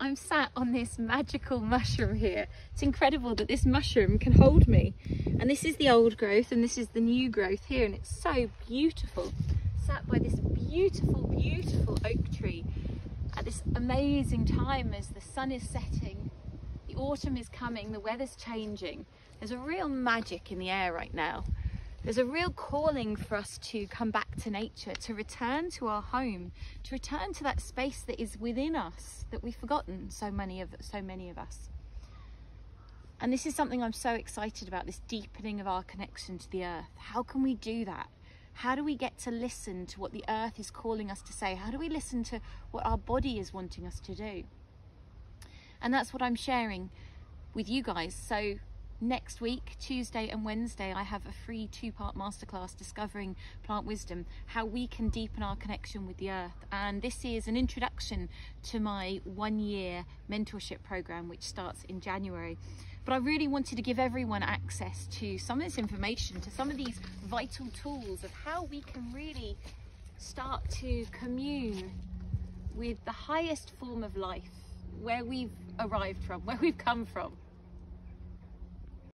I'm sat on this magical mushroom here. It's incredible that this mushroom can hold me. And this is the old growth and this is the new growth here and it's so beautiful. Sat by this beautiful, beautiful oak tree at this amazing time as the sun is setting, the autumn is coming, the weather's changing. There's a real magic in the air right now. There's a real calling for us to come back to nature, to return to our home, to return to that space that is within us that we've forgotten so many of so many of us. And this is something I'm so excited about, this deepening of our connection to the earth. How can we do that? How do we get to listen to what the earth is calling us to say? How do we listen to what our body is wanting us to do? And that's what I'm sharing with you guys. So next week, Tuesday and Wednesday, I have a free two-part masterclass discovering plant wisdom, how we can deepen our connection with the earth. And this is an introduction to my one-year mentorship program, which starts in January. But I really wanted to give everyone access to some of this information, to some of these vital tools of how we can really start to commune with the highest form of life, where we've arrived from, where we've come from.